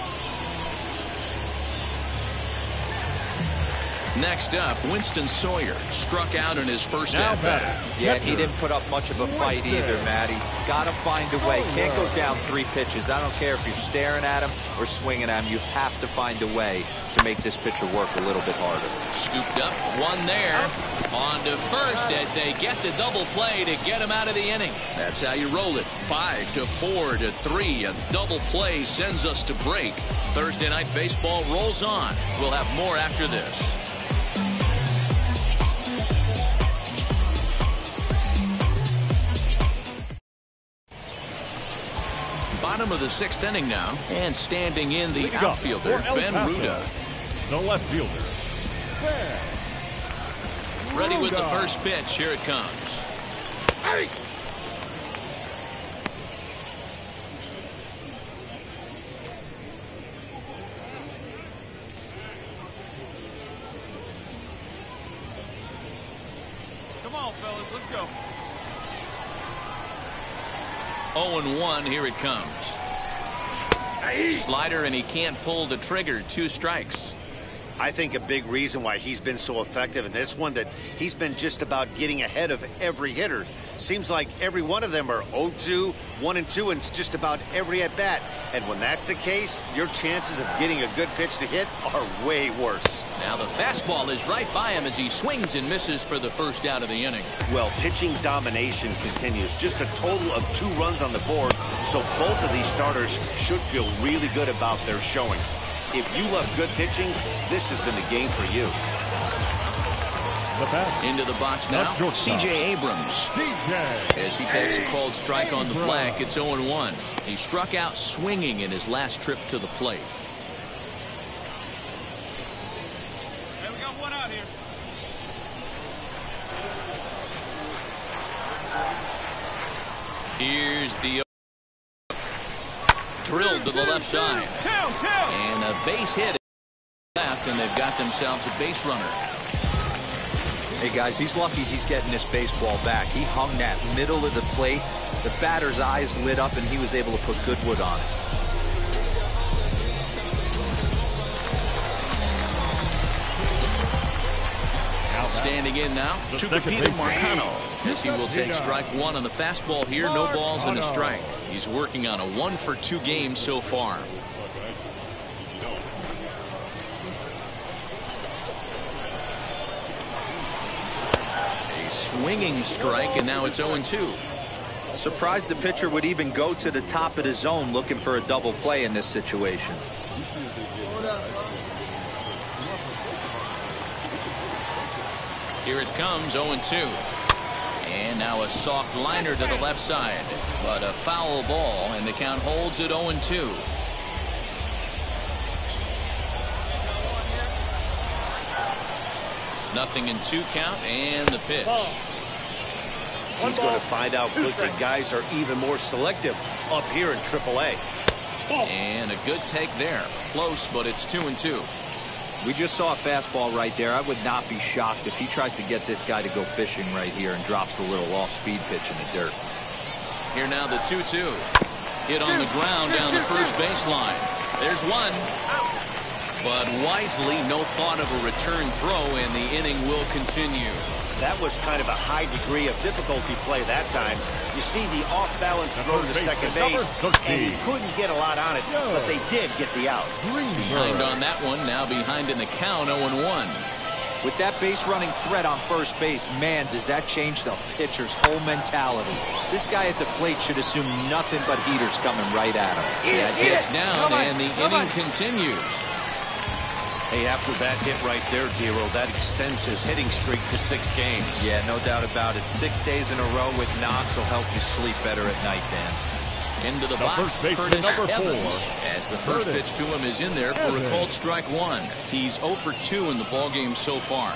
Next up, Winston Sawyer struck out in his first Now at bat. back. Yeah, he didn't put up much of a fight either, Matty. Got to find a way. Oh, Can't go down three pitches. I don't care if you're staring at him or swinging at him. You have to find a way to make this pitcher work a little bit harder. Scooped up, one there. On to first as they get the double play to get him out of the inning. That's how you roll it. Five to four to three. A double play sends us to break. Thursday night baseball rolls on. We'll have more after this. Bottom of the sixth inning now, and standing in the outfielder, Ben Ruta. The left fielder. Ben Ready with the first pitch. Here it comes. Come 0 and 1. Here it comes. Slider, and he can't pull the trigger. Two strikes. I think a big reason why he's been so effective in this one that he's been just about getting ahead of every hitter. Seems like every one of them are 0-2, 1 and 2, and it's just about every at bat. And when that's the case, your chances of getting a good pitch to hit are way worse. Now the fastball is right by him as he swings and misses for the first out of the inning. Well, pitching domination continues. Just a total of two runs on the board, so both of these starters should feel really good about their showings. If you love good pitching, this has been the game for you. Into the box now, C.J. Abrams. As he takes a cold strike on the black, it's 0-1. He struck out swinging in his last trip to the plate. Hey, we got one out here. Here's the drilled to the left side. And a base hit left, and they've got themselves a base runner. Hey guys, he's lucky he's getting this baseball back. He hung that middle of the plate. The batter's eyes lit up and he was able to put good wood on it. Standing in now, Tucupita Marcano. As he will take strike one on the fastball here. No balls and a strike. He's working on a one for two game so far. A swinging strike, and now it's 0-2. Surprised the pitcher would even go to the top of the zone looking for a double play in this situation. Here it comes, 0-2. And now a soft liner to the left side. But a foul ball, and the count holds at 0-2. Nothing in two count, and the pitch. He's going to find out quickly guys are even more selective up here in AAA. And a good take there. Close, but it's 2 and two. We just saw a fastball right there. I would not be shocked if he tries to get this guy to go fishing right here and drops a little off-speed pitch in the dirt. Here now the 2-2. Hit on the ground down the first baseline. There's one. But wisely, no thought of a return throw, and the inning will continue. That was kind of a high degree of difficulty play that time. You see the off-balance throw to second base, and he couldn't get a lot on it, but they did get the out. Behind on that one, now behind in the count, 0-1. With that base running threat on first base, man, does that change the pitcher's whole mentality. This guy at the plate should assume nothing but heaters coming right at him. That gets down, and the inning continues. Hey, after that hit right there, Dero, that extends his hitting streak to six games. Yeah, no doubt about it. Six days in a row with knocks will help you sleep better at night, Dan. Into the, The box, first baseman, Curtis number four, As the first Curtis pitch to him is in there for a called strike one. He's 0 for 2 in the ballgame so far.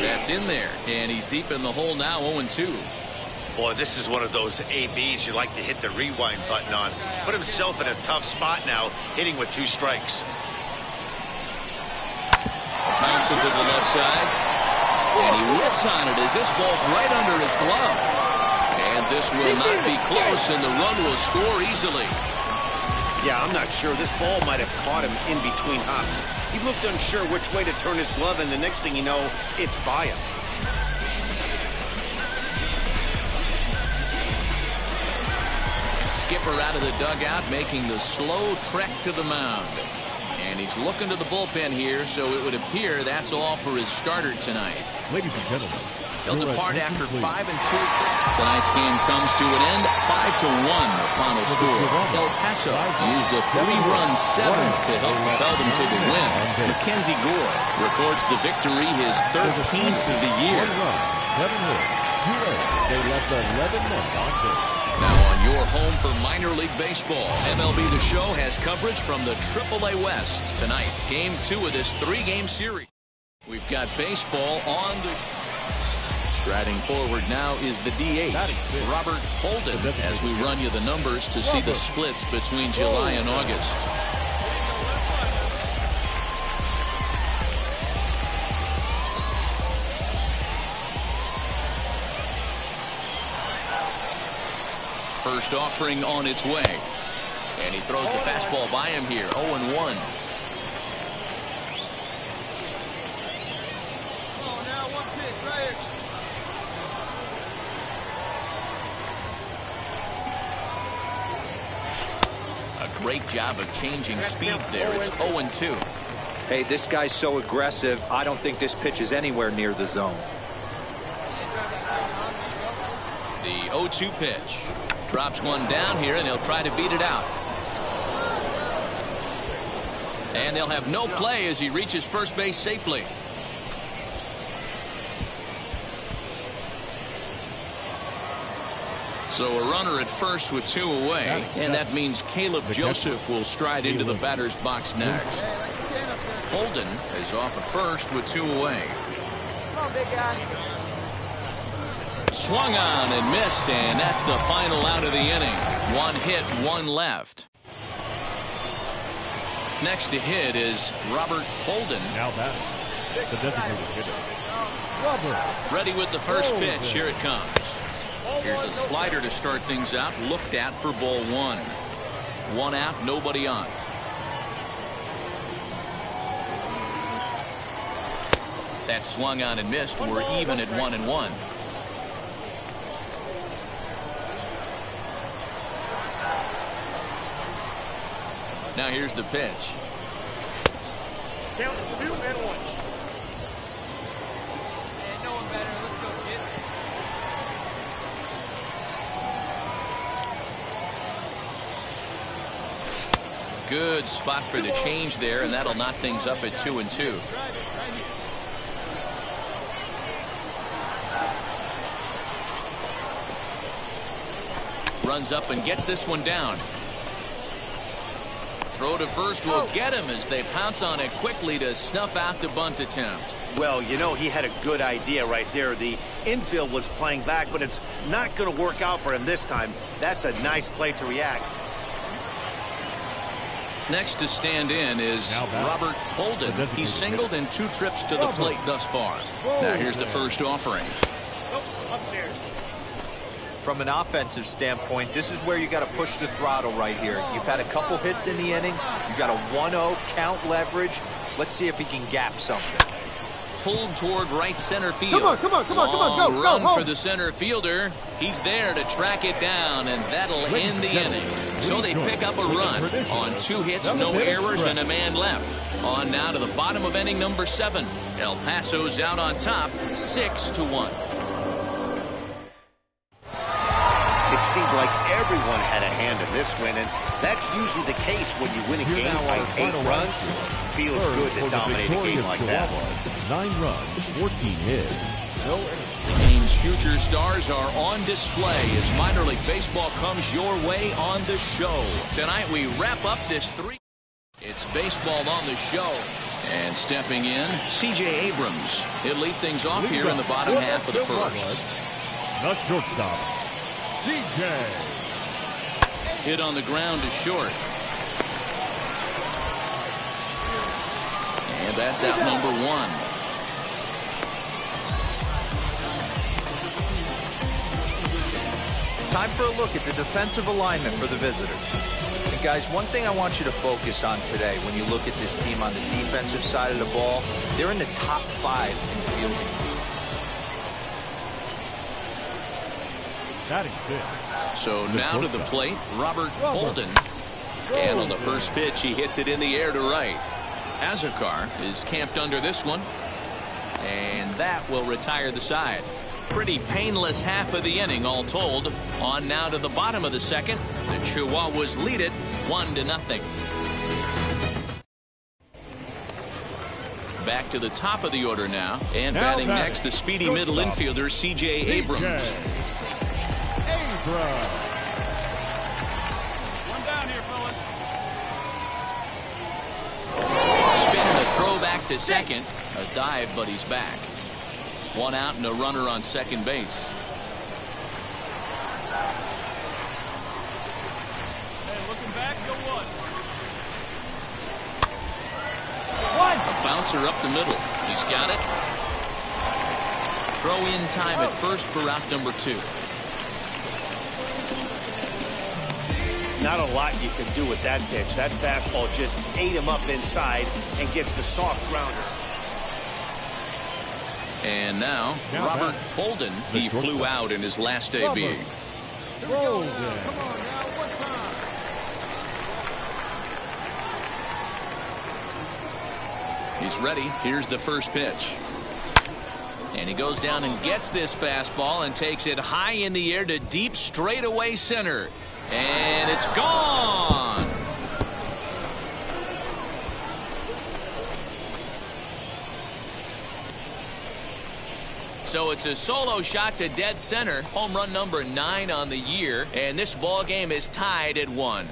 That's in there, and he's deep in the hole now, 0-2. Boy, this is one of those ABs you like to hit the rewind button on. Put himself in a tough spot now, hitting with two strikes. Bounce it to the left side. And he whips on it as this ball's right under his glove. And this will not be close, and the run will score easily. Yeah, I'm not sure. This ball might have caught him in between hops. He looked unsure which way to turn his glove, and the next thing you know, it's by him. Skipper out of the dugout making the slow trek to the mound. He's looking to the bullpen here, so it would appear that's all for his starter tonight. Ladies and gentlemen, They'll depart attention, after please. five and two. Tonight's game comes to an end, five to one. The final score. El Paso used a three-run seventh to help propel them to the win. Mackenzie Gore records the victory, his 13th of the year. One run, seven hits, two errors. They left 11 men on base. Your home for minor league baseball, MLB The Show has coverage from the AAA West. Tonight, game two of this three-game series. We've got baseball on the... Striding forward now is the DH, Robert Bolden, as we run you the numbers to see the splits between July and August. First offering on its way. And he throws the fastball by him here. 0-1. A great job of changing speeds there. It's 0-2. Hey, this guy's so aggressive, I don't think this pitch is anywhere near the zone. The 0-2 pitch. Drops one down here, and he'll try to beat it out. And they'll have no play as he reaches first base safely. So a runner at first with two away, and that means Caleb Joseph will stride into the batter's box next. Holden is off of first with two away. Come on, big guy. Swung on and missed, and that's the final out of the inning. One hit, one left. Next to hit is Robert Bolden. Now that the designated hitter. Robert. Ready with the first oh, pitch. Here it comes. Here's a slider to start things out. Looked at for ball one. One out, nobody on. That swung on and missed. We're even at one and one. Now here's the pitch. Count two and one. Hey, no one better. Let's go, kid. Good spot for the change there, and that'll knock things up at two and two. Runs up and gets this one down. Throw to first will oh. get him as they pounce on it quickly to snuff out the bunt attempt. Well, you know, he had a good idea right there. The infield was playing back, but it's not going to work out for him this time. That's a nice play to react. Next to stand in is Robert Bolden. He's singled in two trips to the plate thus far. Now here's the first offering. Upstairs. From an offensive standpoint, this is where you got to push the throttle right here. You've had a couple hits in the inning. You got a 1-0 count leverage. Let's see if he can gap something. Pulled toward right center field. Come on, come on, come on, come on, go, Long go, run for the center fielder. He's there to track it down, and that'll end the inning. So they pick up a run on two hits, no errors, and a man left. On now to the bottom of inning number seven. El Paso's out on top, six to one. Seemed like everyone had a hand in this win, and that's usually the case when you win a Here game now by eight runs. Feels Third good to dominate a game like that. Chihuahuas. Nine runs, 14 hits. No. The team's future stars are on display as minor league baseball comes your way on the show. Tonight we wrap up this three. It's baseball on the show. And stepping in, C.J. Abrams. He'll lead things off here in the bottom half of the first. The shortstop, CJ. Hit on the ground to short. And that's out number one. Time for a look at the defensive alignment for the visitors. And guys, one thing I want you to focus on today when you look at this team on the defensive side of the ball, they're in the top five in fielding. Batting six. So now to the plate, Robert Bolden. And on the first pitch, he hits it in the air to right. Azocar is camped under this one. And that will retire the side. Pretty painless half of the inning, all told. On now to the bottom of the second. The Chihuahuas lead it one to nothing. Back to the top of the order now. And Now batting batting, next, the speedy middle shortstop, infielder, C.J. Abrams. Abrams. One down here, fellas. Spin the throw back to second. A dive, but he's back. One out and a runner on second base. Hey, looking back, go one. A bouncer up the middle. He's got it. Throw in time at oh. first for out number two. Not a lot you can do with that pitch. That fastball just ate him up inside and gets the soft grounder. And now, Now Robert back. Bolden. The He flew shortstop. out in his last Robert debut. Bolden. He's ready. Here's the first pitch. And he goes down and gets this fastball and takes it high in the air to deep straightaway center. And it's gone. So it's a solo shot to dead center, home run number nine on the year, and this ball game is tied at one.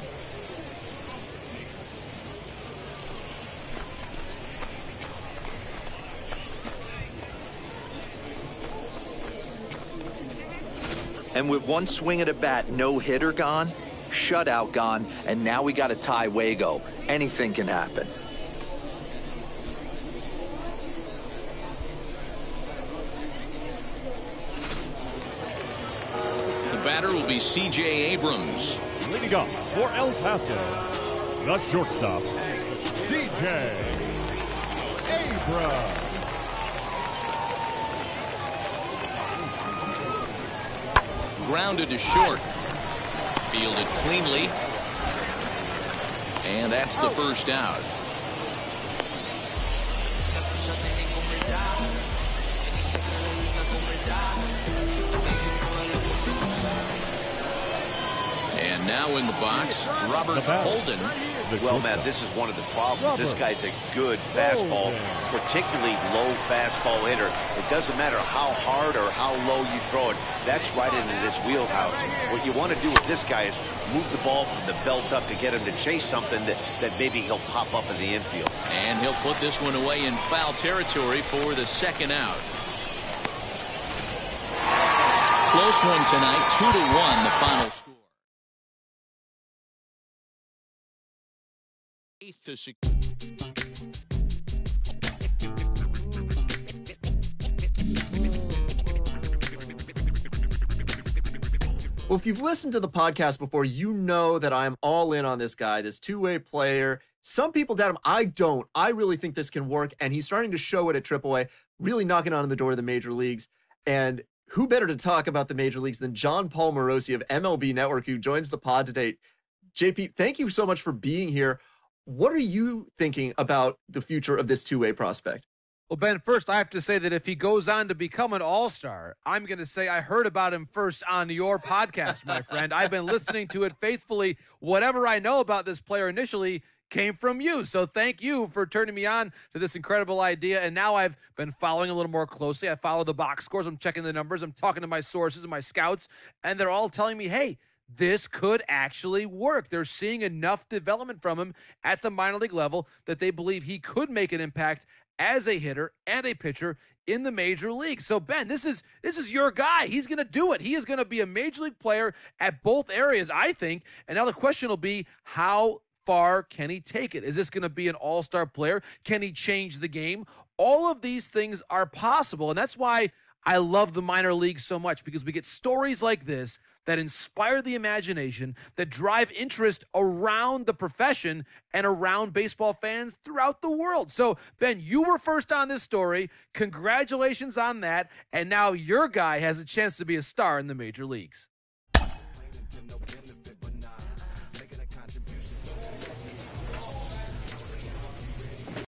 And with one swing at a bat, no hitter gone, shutout gone, and now we got a tie Wago. Anything can happen. The batter will be C.J. Abrams. Leading up for El Paso, the shortstop, CJ Abrams. Grounded to short. Fielded cleanly. And that's the oh. first out. And now in the box, Robert The batter. Bolden. Well, Matt, this is one of the problems. This guy's a good fastball, particularly low fastball hitter. It doesn't matter how hard or how low you throw it. That's right into this wheelhouse. What you want to do with this guy is move the ball from the belt up to get him to chase something that, that maybe he'll pop up in the infield. And he'll put this one away in foul territory for the second out. Close one tonight, two to one, the final score. To. Well, if you've listened to the podcast before, you know that I'm all in on this guy, this two way player. Some people doubt him. I don't. I really think this can work. And he's starting to show it at AAA, really knocking on the door of the major leagues. And who better to talk about the major leagues than Jon Paul Morosi of MLB Network, who joins the pod today? JP, thank you so much for being here. What are you thinking about the future of this two way prospect? Well, Ben, first I have to say that if he goes on to become an all star, I'm going to say I heard about him first on your podcast, my friend. I've been listening to it faithfully. Whatever I know about this player initially came from you. So thank you for turning me on to this incredible idea. And now I've been following a little more closely. I follow the box scores, I'm checking the numbers, I'm talking to my sources and my scouts, and they're all telling me, hey, this could actually work. They're seeing enough development from him at the minor league level that they believe he could make an impact as a hitter and a pitcher in the major league. So Ben, this is this is your guy. He's going to do it. He is going to be a major league player at both areas, I think. And now the question will be how far can he take it? Is this going to be an all-star player? Can he change the game? All of these things are possible, and that's why I love the minor league so much because we get stories like this that inspire the imagination, that drive interest around the profession and around baseball fans throughout the world. So, Ben, you were first on this story. Congratulations on that. And now your guy has a chance to be a star in the major leagues.